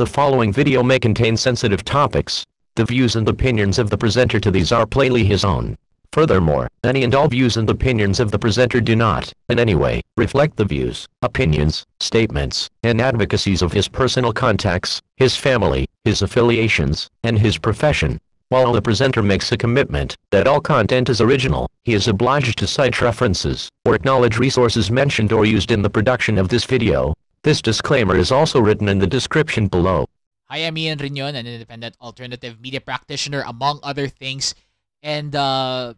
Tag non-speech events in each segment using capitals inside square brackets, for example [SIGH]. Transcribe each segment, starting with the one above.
The following video may contain sensitive topics. The views and opinions of the presenter to these are plainly his own. Furthermore, any and all views and opinions of the presenter do not, in any way, reflect the views, opinions, statements, and advocacies of his personal contacts, his family, his affiliations, and his profession. While the presenter makes a commitment that all content is original, he is obliged to cite references or acknowledge resources mentioned or used in the production of this video. This disclaimer is also written in the description below. Hi, I'm Ian Rignon, an independent alternative media practitioner, among other things. And uh,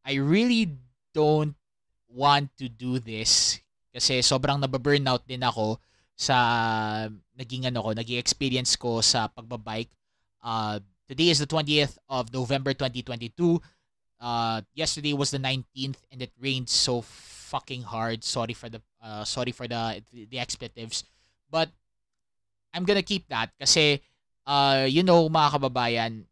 I really don't want to do this kasi sobrang nababurnout din ako sa naging ano ko, naging experience ko sa pagbabike. Uh, today is the 20th of November 2022. Uh, yesterday was the 19th and it rained so fucking hard. Sorry for the uh, sorry for the the expletives. But I'm gonna keep that kasi uh, you know mga kababayan,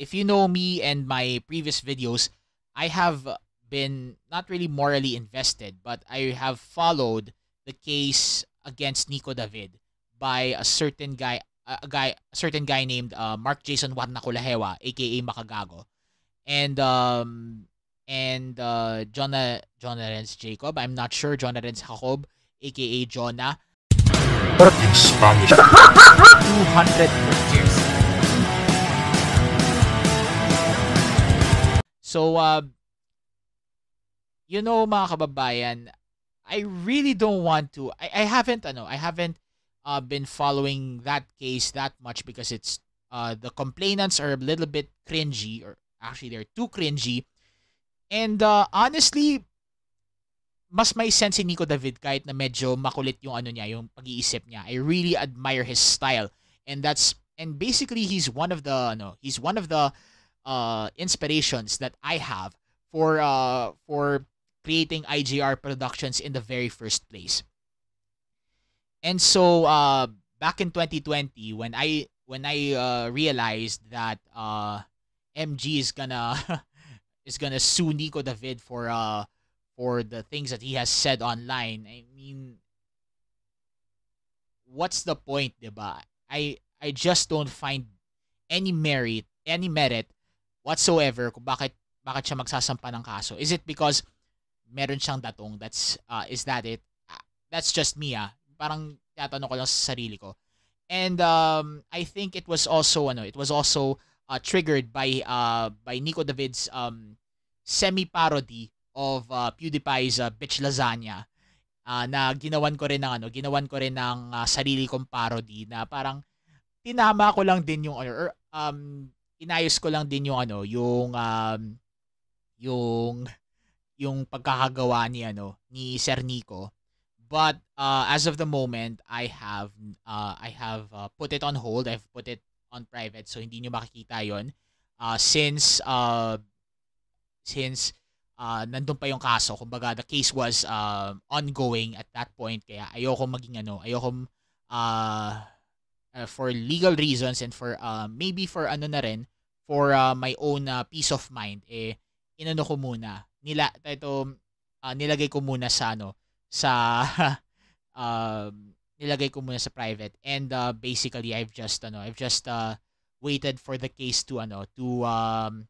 if you know me and my previous videos, I have been not really morally invested, but I have followed the case against Nico David by a certain guy a guy a certain guy named uh, Mark Jason Warnakulahewa aka Makagago and um and uh Jonah Jonah Jacob. I'm not sure Jonah Renz Jacob aka Jonah in Spanish. [LAUGHS] 200 years. So uh you know mga kababayan I really don't want to I, I haven't ano I haven't uh, been following that case that much because it's uh, the complainants are a little bit cringy or actually they're too cringy and uh, honestly mas may sense si Nico David kahit na medyo makulit yung ano niya yung pag-iisip niya I really admire his style and that's and basically he's one of the no he's one of the uh inspirations that I have for uh for creating IGR productions in the very first place. And so uh back in 2020 when I when I uh, realized that uh MG is gonna [LAUGHS] is gonna sue Nico David for uh for the things that he has said online. I mean what's the point, 'di ba? I I just don't find any merit, any merit whatsoever kung bakit bakit siya magsasampa ng kaso. Is it because meron siyang datong? That's uh, is that it? Uh, that's just me ah. Parang tinatanong ko lang sa sarili ko. And um, I think it was also ano, it was also uh, triggered by uh by Nico David's um semi-parody of uh, PewDiePie's uh, Bitch Lasagna uh, na ginawan ko rin ng ano, ginawan ko rin ng uh, sarili kong parody na parang tinama ko lang din yung or um inayos ko lang din yung ano, yung um yung yung pagkakagawa ni ano ni Sir Nico. But uh, as of the moment, I have uh, I have uh, put it on hold. I've put it on private so hindi niyo makikita 'yon. Uh, since uh, since uh, nandun pa yung kaso, kumbaga the case was uh, ongoing at that point kaya ayoko maging ano, ayoko uh, uh, for legal reasons and for uh, maybe for ano na rin for uh, my own uh, peace of mind eh inano ko muna nila ito uh, nilagay ko muna sa ano sa um [LAUGHS] nilagay ko muna sa private. And uh, basically I've just ano I've just uh, waited for the case to ano to um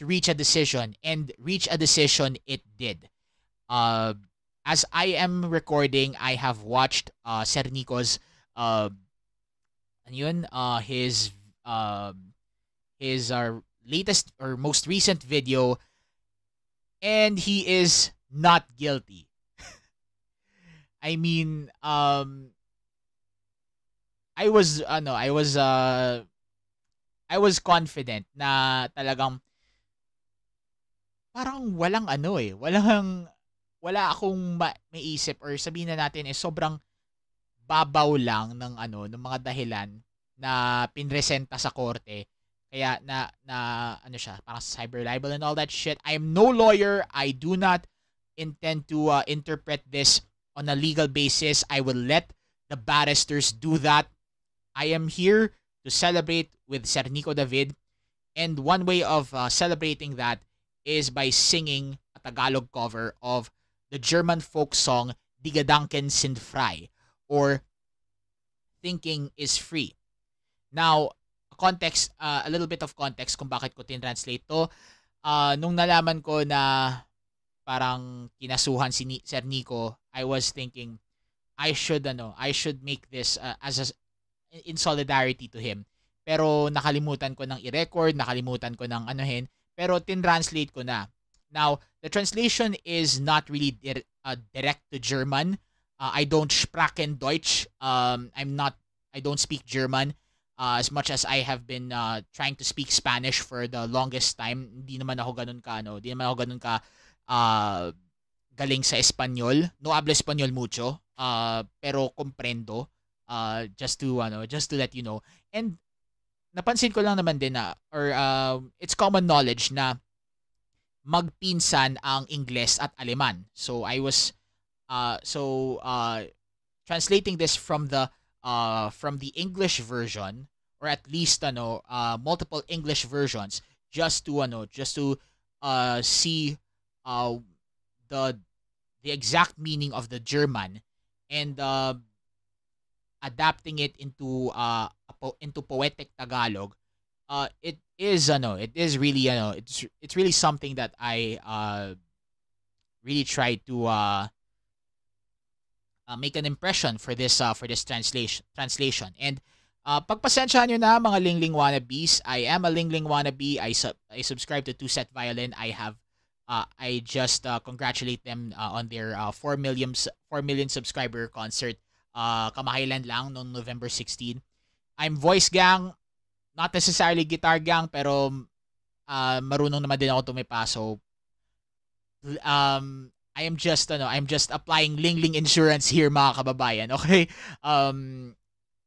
to reach a decision. And reach a decision it did. Uh as I am recording I have watched uh Sir Nico's uh ano yun? Uh his uh, his uh, latest or most recent video. And he is not guilty. [LAUGHS] I mean, um, I was, ano, I was, uh, I was confident na talagang parang walang ano eh, walang, wala akong ma- maisip or sabihin na natin eh, sobrang babaw lang ng ano, ng mga dahilan na pinresenta sa korte. Kaya na, na, ano siya, parang cyber libel and all that shit. I am no lawyer. I do not intend to uh, interpret this on a legal basis. I will let the barristers do that. I am here to celebrate with Sir Nico David. And one way of uh, celebrating that is by singing a Tagalog cover of the German folk song Die Gedanken sind frei or thinking is free. Now, context, uh, a little bit of context kung bakit ko tin-translate to. Uh, nung nalaman ko na parang kinasuhan si Ni- Sir Nico, I was thinking, I should, ano, I should make this uh, as a, in solidarity to him. Pero nakalimutan ko ng i-record, nakalimutan ko ng anuhin, pero tin-translate ko na. Now, the translation is not really di- uh, direct to German. Uh, I don't sprechen Deutsch. Um, I'm not. I don't speak German. Uh, as much as I have been uh, trying to speak Spanish for the longest time, hindi naman ako ganun ka, no? Hindi naman ako ganun ka uh, galing sa Espanyol. No hablo Espanyol mucho, uh, pero comprendo. Uh, just to ano, just to let you know. And napansin ko lang naman din na or uh, it's common knowledge na magpinsan ang Ingles at Aleman. So I was uh so uh translating this from the uh from the English version or at least ano uh multiple English versions just to ano just to uh see uh the the exact meaning of the German and uh adapting it into uh into poetic Tagalog uh it is ano it is really ano it's it's really something that I uh really try to uh, uh make an impression for this uh for this translation translation. And uh pagpasensyahan nyo na mga Lingling wannabes I am a Lingling wannabe. I sub I subscribe to Two Set Violin. I have uh I just uh, congratulate them uh, on their uh, 4 million 4 million subscriber concert uh kamakailan lang noong November 16 I'm Voice Gang not necessarily guitar gang pero uh, marunong naman din ako tumipa so um I am just ano I'm just applying Lingling insurance here mga kababayan okay? Um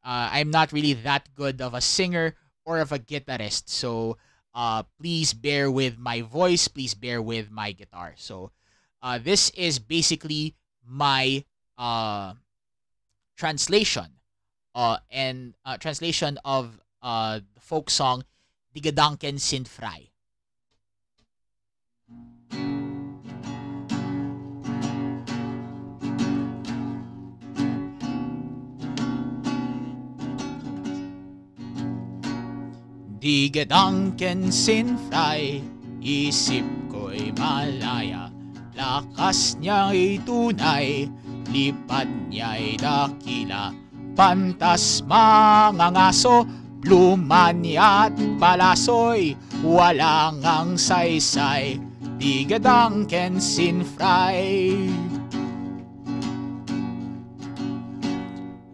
uh, I'm not really that good of a singer or of a guitarist. So uh please bear with my voice please bear with my guitar. So uh this is basically my uh translation uh and uh, translation of uh, folk song Digadanken sind frei. Die Gedanken sind frei, isip ko'y malaya. Lakas niya'y tunay, lipad niya'y dakila. Pantas mga ngaso, Lumani at palasoy, walang ang saysay, tigadangken sinfray.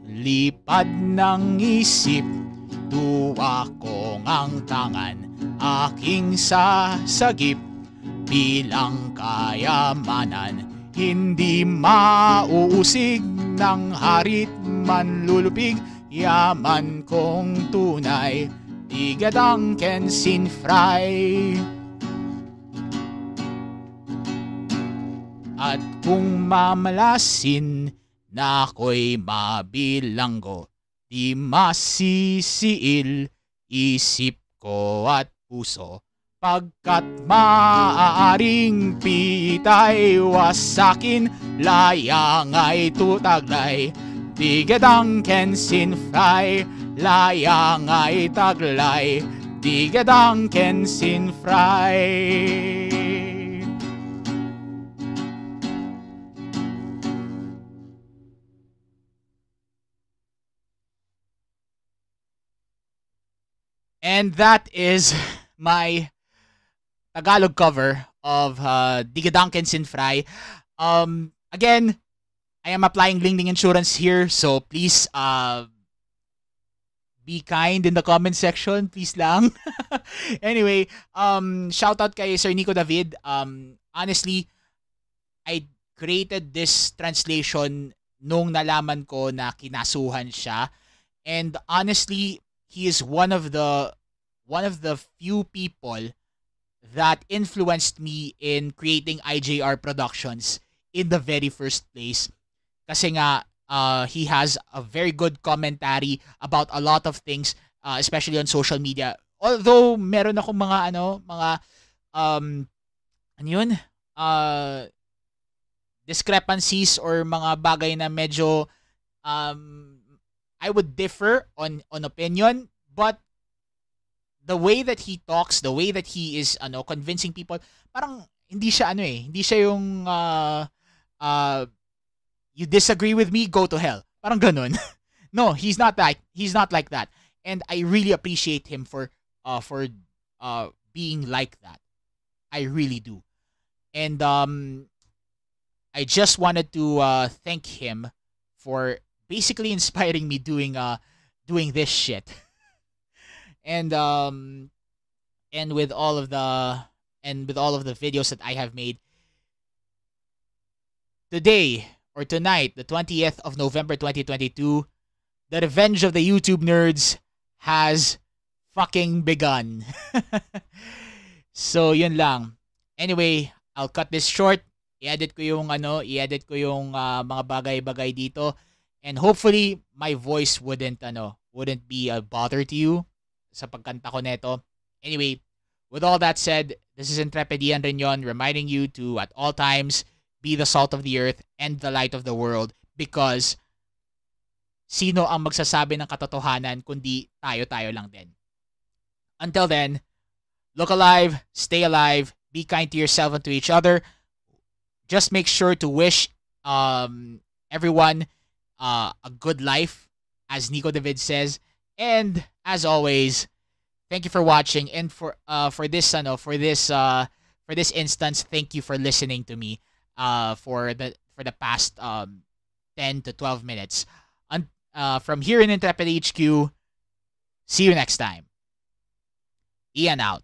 Lipad ng isip, duwa kong ang tangan, aking sasagip, bilang kayamanan, hindi mauusig ng harit manlulupig, yaman kong tunay, tigadangken sinfray. At kung mamalasin na ako'y mabilanggo, di masisiil isip ko at puso, pagkat maaaring pitay wasakin, layang ay tutaglay, Digedanken sin frei, layang ay taglay, digedanken sin frei. And that is my Tagalog cover of uh, Digedanken sin frei. Um, again, I am applying Lingling Insurance here, so please uh be kind in the comment section, please lang. [LAUGHS] anyway, um shout out kay Sir Nico David. Um honestly, I created this translation nung nalaman ko na kinasuhan siya. And honestly, he is one of the one of the few people that influenced me in creating IJR Productions in the very first place kasi nga uh, he has a very good commentary about a lot of things uh, especially on social media. Although meron akong mga ano, mga um ano yun? Uh, discrepancies or mga bagay na medyo um I would differ on on opinion, but the way that he talks, the way that he is ano convincing people, parang hindi siya ano eh, hindi siya yung uh, uh, you disagree with me, go to hell. Parang ganun. [LAUGHS] no, he's not that. He's not like that. And I really appreciate him for uh for uh being like that. I really do. And um I just wanted to uh thank him for basically [LAUGHS] inspiring me doing uh doing this shit. [LAUGHS] and um and with all of the and with all of the videos that I have made today or tonight, the 20th of November 2022, the revenge of the YouTube nerds has fucking begun. [LAUGHS] so, yun lang. Anyway, I'll cut this short. I-edit ko yung ano, i-edit ko yung uh, mga bagay-bagay dito and hopefully my voice wouldn't ano, wouldn't be a bother to you sa pagkanta ko neto. Anyway, with all that said, this is Intrepid Ian Reñon reminding you to at all times be the salt of the earth and the light of the world because sino ang magsasabi ng katotohanan kundi tayo-tayo lang din. Until then, look alive, stay alive, be kind to yourself and to each other. Just make sure to wish um, everyone uh, a good life, as Nico David says. And as always, thank you for watching and for uh for this ano for this uh for this instance, thank you for listening to me uh, for the for the past um, 10 to 12 minutes. Un- uh, from here in Intrepid HQ, see you next time. Ian out.